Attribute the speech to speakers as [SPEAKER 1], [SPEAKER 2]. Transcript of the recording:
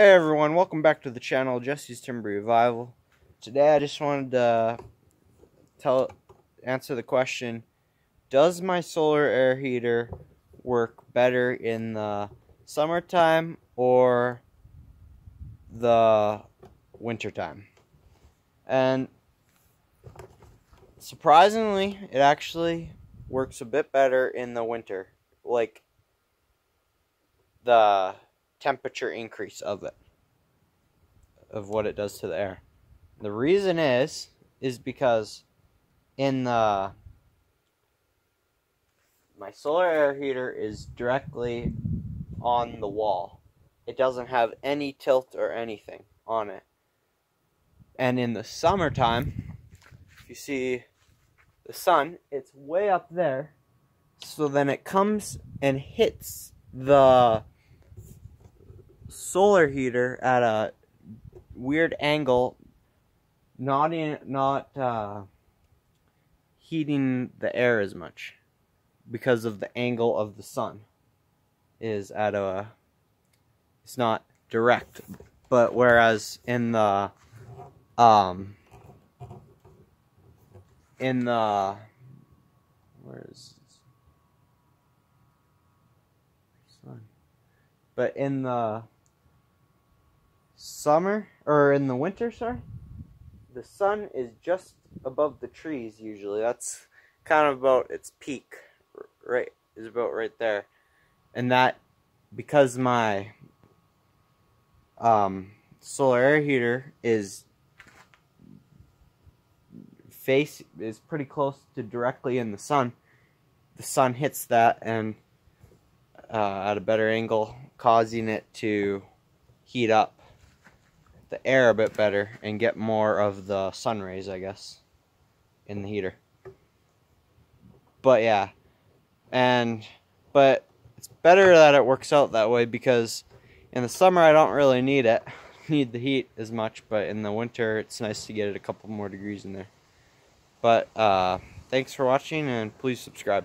[SPEAKER 1] Hey everyone, welcome back to the channel, Jesse's Timber Revival. Today I just wanted to tell answer the question, does my solar air heater work better in the summertime or the wintertime? And surprisingly, it actually works a bit better in the winter. Like the temperature increase of it, of what it does to the air. The reason is, is because in the, my solar air heater is directly on the wall. It doesn't have any tilt or anything on it. And in the summertime, if you see the sun, it's way up there. So then it comes and hits the solar heater at a weird angle, not in, not uh, heating the air as much because of the angle of the sun is at a it's not direct. But whereas in the um in the where is but in the summer or in the winter, sorry, the sun is just above the trees usually. That's kind of about its peak, right? Is about right there, and that because my um, solar air heater is face is pretty close to directly in the sun. The sun hits that and uh, at a better angle, causing it to heat up the air a bit better and get more of the sun rays, I guess, in the heater. But yeah, and but it's better that it works out that way because in the summer I don't really need it, need the heat as much, but in the winter it's nice to get it a couple more degrees in there. But uh, thanks for watching and please subscribe.